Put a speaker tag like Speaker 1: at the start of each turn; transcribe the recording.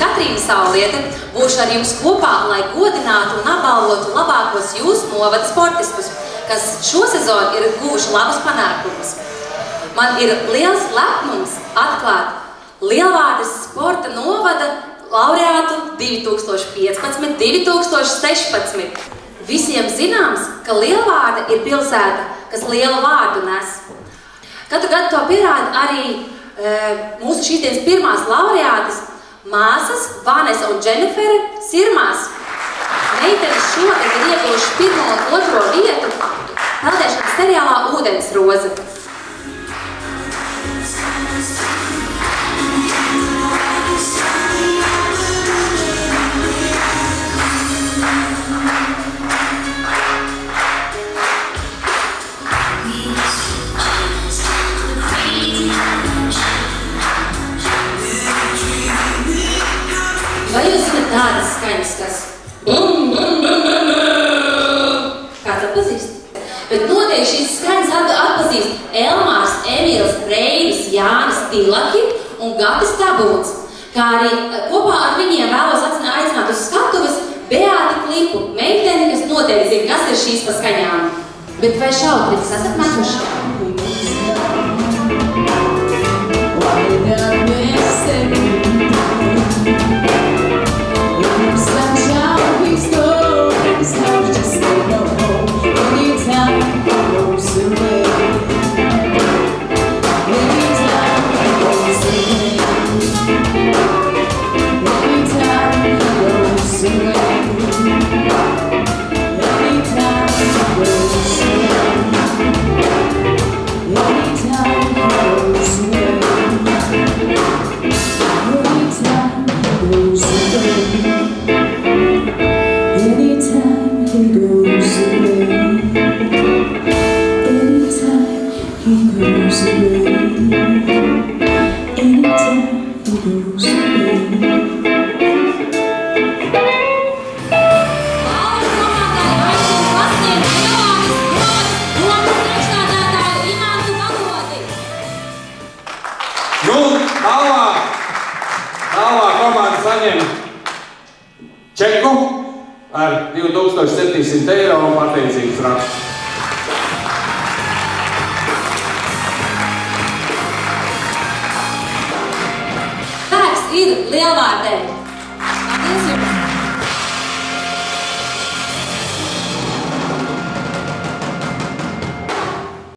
Speaker 1: Katrīna Sauliete būšu ar jums kopā, lai godinātu un apbalvotu labākos jūsu novada sportistus, kas šo sezonu ir guvuši labus panākumus. Man ir liels lepnums atklāt Lielvārdas sporta novada laureātu 2015, 2016. Visiem zināms, ka Lielvārda ir pilsēta, kas lielu vārdu nes. Katru gadu to pierāda arī mūsu šīs dienas pirmās laureātas māsas Vanesa un Dženifere Sirmās. Meitenes šogad ir ieguvuši pirmo un otro vietu peldēšanas seriālā Ūdens roze. Tādas skaņas, kas bum, bum, bum, bum, bum? Kāds atpazīst? Bet noteikti šīs skaņas at- atpazīst Elmārs, Emīls, Reinis, Jānis, Tilaki un Gatis Tabūns. Kā arī eh, kopā ar viņiem vēlos aicināt uz skatuves Beāti Klipu, meiteni, kas noteikti zina, kas ir šīs pa skaņām. Bet vai šautriks esat metuši?
Speaker 2: Tālāk, tālāk komanda saņem čeku ar 2700 eiro un pateicības rakstu.
Speaker 1: Ir lielvārdē.